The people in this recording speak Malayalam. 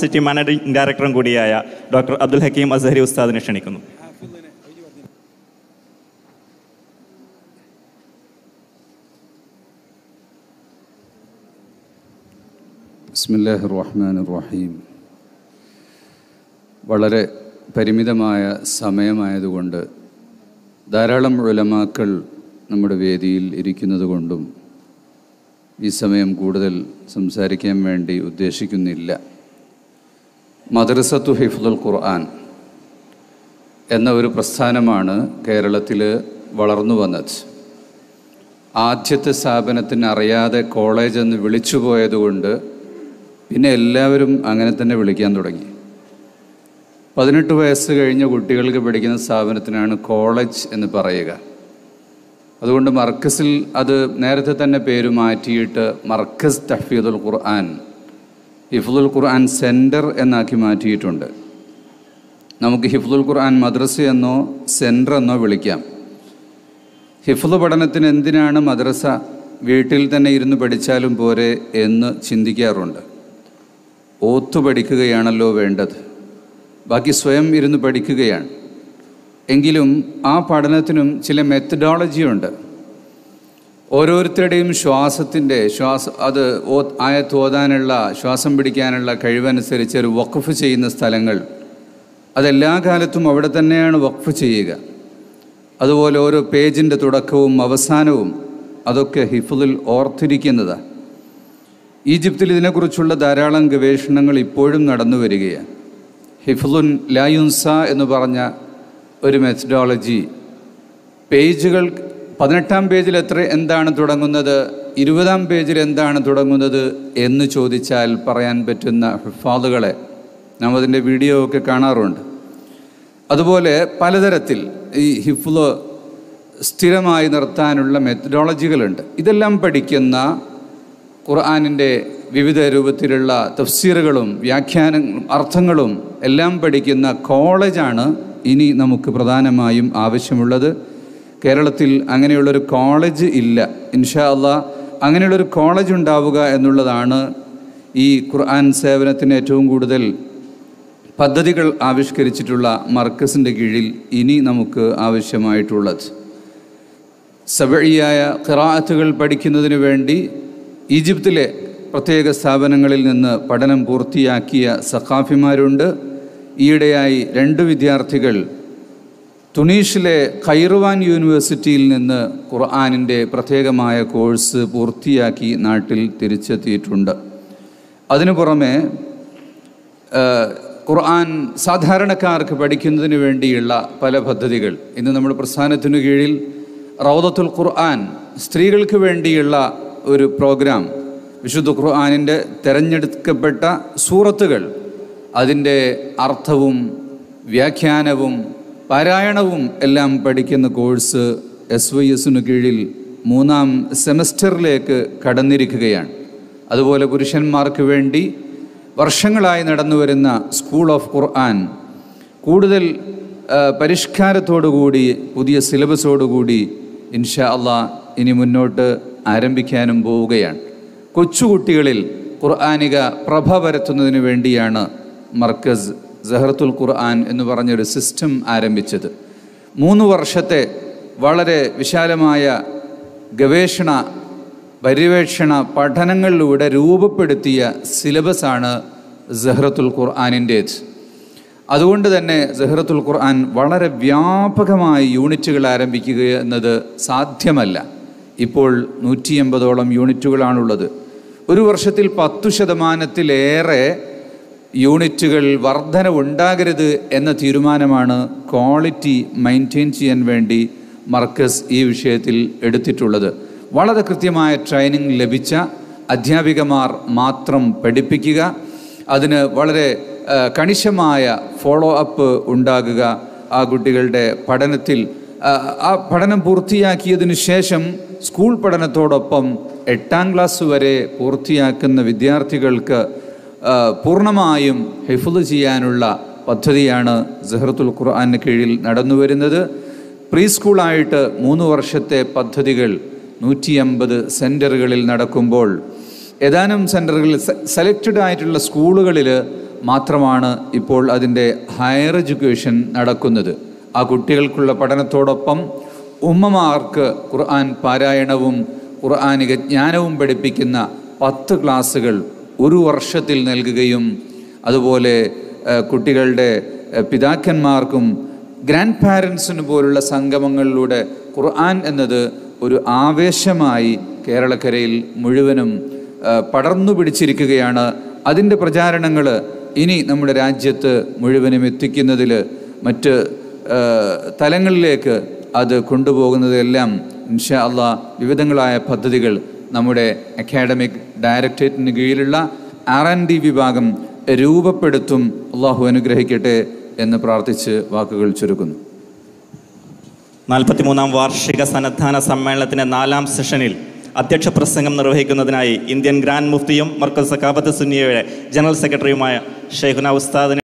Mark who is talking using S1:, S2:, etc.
S1: സിറ്റി മാനേജിംഗ് ഡയറക്ടറും കൂടിയായ ഡോക്ടർ അബ്ദുൽ ഹക്കീം അസഹരി ഉസ്താദിനെ ക്ഷണിക്കുന്നു.
S2: റഹീം വളരെ പരിമിതമായ സമയമായതുകൊണ്ട് ധാരാളം ഉലമാക്കൾ നമ്മുടെ വേദിയിൽ ഇരിക്കുന്നത് കൊണ്ടും ഈ സമയം കൂടുതൽ സംസാരിക്കാൻ വേണ്ടി ഉദ്ദേശിക്കുന്നില്ല. മദ്രസത്തു ഹിഫ്ദുൽ ഖുർആൻ എന്ന ഒരു പ്രസ്ഥാനമാണ് കേരളത്തിൽ വളർന്നു വന്നത്. ആദ്യത്തെ സ്ഥാപനത്തിന് അറിയാതെ കോളേജ് എന്ന് വിളിച്ചു പോയതുകൊണ്ട് പിന്നെ എല്ലാവരും അങ്ങനെ തന്നെ വിളിക്കാൻ തുടങ്ങി. പതിനെട്ട് വയസ്സ് കഴിഞ്ഞ കുട്ടികൾക്ക് പഠിക്കുന്ന സ്ഥാപനത്തിനാണ് കോളേജ് എന്ന് പറയുക. അതുകൊണ്ട് മർക്കസിൽ അത് നേരത്തെ തന്നെ പേര് മാറ്റിയിട്ട് മർക്കസ് തഹ്ഫീദുൽ ഖുർആൻ ഹിഫ്ദുൽ ഖുർആൻ സെന്റർ എന്നാക്കി മാറ്റിയിട്ടുണ്ട്. നമുക്ക് ഹിഫ്ദുൽ ഖുർആൻ മദ്രസ എന്നോ സെന്റർ എന്നോ വിളിക്കാം. ഹിഫ്ദ് പഠനത്തിന് എന്തിനാണ് മദ്രസ വീട്ടിൽ തന്നെ ഇരുന്ന് പഠിച്ചാലും പോരെ എന്ന് ചിന്തിക്കാറുണ്ട്. ഓത്തു പഠിക്കുകയാണല്ലോ വേണ്ടത്. ബാക്കി സ്വയം ഇരുന്ന് പഠിക്കുകയാണ്. എങ്കിലും ആ പഠനത്തിനും ചില മെത്തഡോളജിയുണ്ട് ഉണ്ട്. ഓരോരുത്തരുടെയും ശ്വാസത്തിന്റെ ശ്വാസ അത് ഓ ആയത്ത് ഓതാനുള്ള ശ്വാസം പിടിക്കാനുള്ള കഴിവനുസരിച്ച് ഒരു വഖഫ് ചെയ്യുന്ന സ്ഥലങ്ങൾ. അതെല്ലാ കാലത്തും അവിടെ തന്നെയാണ് വഖഫ് ചെയ്യുക. അതുപോലെ ഓരോ പേജിന്റെ തുടക്കവും അവസാനവും അതൊക്കെ ഹിഫുദിൽ ഓർത്തിരിക്കുന്നതാണ് ഈജിപ്തിൽ ഇതിനെക്കുറിച്ചുള്ള ധാരാളം ഗവേഷണങ്ങൾ ഇപ്പോഴും നടന്നു വരികയാണ്. ഹിഫുദുൻ ലായുൻസ എന്ന് പറഞ്ഞ ഒരു മെത്തഡോളജി പേജുകൾ പതിനെട്ടാം പേജിൽ എത്ര എന്താണ് തുടങ്ങുന്നത്? ഇരുപതാം പേജിൽ എന്താണ് തുടങ്ങുന്നത് എന്ന് ചോദിച്ചാൽ പറയാൻ പറ്റുന്ന ഹിഫാദുകളെ നാം അതിന്റെ വീഡിയോ ഒക്കെ കാണാറുണ്ട്. അതുപോലെ പലതരത്തിൽ ഈ ഹിഫ്ല് സ്ഥിരമായി നിർത്താനുള്ള മെത്തഡോളജികളുണ്ട് ഇതെല്ലാം പഠിക്കുന്ന ഖുർആാനിന്റെ വിവിധ രൂപത്തിലുള്ള തഫ്സീറുകളും വ്യാഖ്യാനങ്ങളും അർത്ഥങ്ങളും എല്ലാം പഠിക്കുന്ന കോളേജാണ് ഇനി നമുക്ക് പ്രധാനമായും ആവശ്യമുള്ളത്. കേരളത്തിൽ അങ്ങനെയുള്ളൊരു കോളേജ് ഇല്ല. ഇൻഷാ അള്ളാ അങ്ങനെയുള്ളൊരു കോളേജ് ഉണ്ടാവുക എന്നുള്ളതാണ് ഈ ഖുർആൻ സേവനത്തിന് ഏറ്റവും കൂടുതൽ പദ്ധതികൾ ആവിഷ്കരിച്ചിട്ടുള്ള മർക്കസിന്റെ കീഴിൽ ഇനി നമുക്ക് ആവശ്യമായിട്ടുള്ളത്. സബഴിയായ ഖിറാഅത്തുകൾ പഠിക്കുന്നതിന് വേണ്ടി ഈജിപ്തിലെ പ്രത്യേക സ്ഥാപനങ്ങളിൽ നിന്ന് പഠനം പൂർത്തിയാക്കിയ സഖാഫിമാരുണ്ട്. ഈയിടെയായി രണ്ട് വിദ്യാർത്ഥികൾ തുണീഷിലെ ഖൈറുവാൻ യൂണിവേഴ്സിറ്റിയിൽ നിന്ന് ഖുർആാനിന്റെ പ്രത്യേകമായ കോഴ്സ് പൂർത്തിയാക്കി നാട്ടിൽ തിരിച്ചെത്തിയിട്ടുണ്ട്. അതിനു പുറമെ ഖുർആൻ സാധാരണക്കാർക്ക് പഠിക്കുന്നതിന് വേണ്ടിയുള്ള പല പദ്ധതികൾ. ഇന്ന് നമ്മുടെ പ്രസ്ഥാനത്തിനു കീഴിൽ റൗദത്തുൽ ഖുർആൻ സ്ത്രീകൾക്ക് വേണ്ടിയുള്ള ഒരു പ്രോഗ്രാം വിശുദ്ധ ഖുർആാനിന്റെ തിരഞ്ഞെടുക്കപ്പെട്ട സൂറത്തുകൾ അതിന്റെ അർത്ഥവും വ്യാഖ്യാനവും പാരായണവും എല്ലാം പഠിക്കുന്ന കോഴ്സ് എസ് വൈ എസിനു കീഴിൽ മൂന്നാം സെമസ്റ്ററിലേക്ക് കടന്നിരിക്കുകയാണ്. അതുപോലെ പുരുഷന്മാർക്ക് വേണ്ടി വർഷങ്ങളായി നടന്നു വരുന്ന സ്കൂൾ ഓഫ് ഖുർആൻ കൂടുതൽ പരിഷ്കാരത്തോടുകൂടി പുതിയ സിലബസോടുകൂടി ഇൻഷാ അള്ളാ ഇനി മുന്നോട്ട് ആരംഭിക്കാനും പോവുകയാണ്. കൊച്ചുകുട്ടികളിൽ ഖുർആാനിക പ്രഭ പരത്തുന്നതിന് വേണ്ടിയാണ് മർക്കസ് ജഹറത്തുൽ ഖുർആൻ എന്ന് പറഞ്ഞൊരു സിസ്റ്റം ആരംഭിച്ചത്. മൂന്ന് വർഷത്തെ വളരെ വിശാലമായ ഗവേഷണ പര്യവേക്ഷണ പഠനങ്ങളിലൂടെ രൂപപ്പെടുത്തിയ സിലബസാണ് സഹ്റത്തുൽ ഖുർആാനിന്റേത്. അതുകൊണ്ട് തന്നെ സഹ്റത്തുൽ ഖുർആൻ വളരെ വ്യാപകമായ യൂണിറ്റുകൾ ആരംഭിക്കുക എന്നത് സാധ്യമല്ല. ഇപ്പോൾ നൂറ്റി എൺപതോളം യൂണിറ്റുകളാണുള്ളത്. ഒരു വർഷത്തിൽ പത്തു ശതമാനത്തിലേറെ യൂണിറ്റുകൾ വർധന ഉണ്ടാകരുത് എന്ന തീരുമാനമാണ് ക്വാളിറ്റി മെയിന്റെയിൻ ചെയ്യാൻ വേണ്ടി മർക്കസ് ഈ വിഷയത്തിൽ എടുത്തിട്ടുള്ളത്. വളരെ കൃത്യമായ ട്രെയിനിങ് ലഭിച്ച അധ്യാപികമാർ മാത്രം പഠിപ്പിക്കുക അതിന് വളരെ കണിശമായ ഫോളോ അപ്പ് ഉണ്ടാകുക ആ കുട്ടികളുടെ പഠനത്തിൽ. ആ പഠനം പൂർത്തിയാക്കിയതിനു ശേഷം സ്കൂൾ പഠനത്തോടൊപ്പം എട്ടാം ക്ലാസ് വരെ പൂർത്തിയാക്കുന്ന വിദ്യാർത്ഥികൾക്ക് പൂർണമായും ഹിഫുദ് ചെയ്യാനുള്ള പദ്ധതിയാണ് ജഹ്റത്തുൽ ഖുർആന് കീഴിൽ നടന്നു വരുന്നത്. പ്രീ സ്കൂളായിട്ട് മൂന്ന് വർഷത്തെ പദ്ധതികൾ നൂറ്റി അമ്പത് സെന്ററുകളിൽ നടക്കുമ്പോൾ ഏതാനും സെന്ററുകളിൽ സെലക്റ്റഡ് ആയിട്ടുള്ള സ്കൂളുകളിൽ മാത്രമാണ് ഇപ്പോൾ അതിന്റെ ഹയർ എഡ്യൂക്കേഷൻ നടക്കുന്നത്. ആ കുട്ടികൾക്കുള്ള പഠനത്തോടൊപ്പം ഉമ്മമാർക്ക് ഖുർആൻ പാരായണവും ഖുർആാനിക ജ്ഞാനവും പഠിപ്പിക്കുന്ന പത്ത് ക്ലാസ്സുകൾ ഒരു വർഷത്തിൽ നൽകുകയും അതുപോലെ കുട്ടികളുടെ പിതാക്കന്മാർക്കും ഗ്രാൻഡ് പാരൻസിന് പോലുള്ള സംഗമങ്ങളിലൂടെ ഖുർആൻ എന്നത് ഒരു ആവേശമായി കേരളക്കരയിൽ മുഴുവനും പടർന്നു പിടിച്ചിരിക്കുകയാണ്. അതിന്റെ പ്രചാരണങ്ങൾ ഇനി നമ്മുടെ രാജ്യത്ത് മുഴുവനും എത്തിക്കുന്നതിൽ മറ്റ് തലങ്ങളിലേക്ക് അത് കൊണ്ടുപോകുന്നതെല്ലാം ഇൻഷാ അള്ളാ വിവിധങ്ങളായ പദ്ധതികൾ നമ്മുടെ അക്കാഡമിക് ഡയറക്ടറേറ്റിന് കീഴിലുള്ള ആർ എൻ ഡി വിഭാഗം രൂപപ്പെടുത്തും അള്ളാഹു അനുഗ്രഹിക്കട്ടെ എന്ന് പ്രാർത്ഥിച്ച് വാക്കുകൾ ചുരുക്കുന്നു.
S1: നാൽപ്പത്തിമൂന്നാം വാർഷിക സന്നദ്ധാന സമ്മേളനത്തിന്റെ നാലാം സെഷനിൽ അധ്യക്ഷ പ്രസംഗം നിർവഹിക്കുന്നതിനായി ഇന്ത്യൻ ഗ്രാൻഡ് മുഫ്തിയും മർക്കസ് സക്കാബത്ത് സുന്നിയയുടെ ജനറൽ സെക്രട്ടറിയുമായ ഷെയ്ഖുന ഉസ്താദിനെ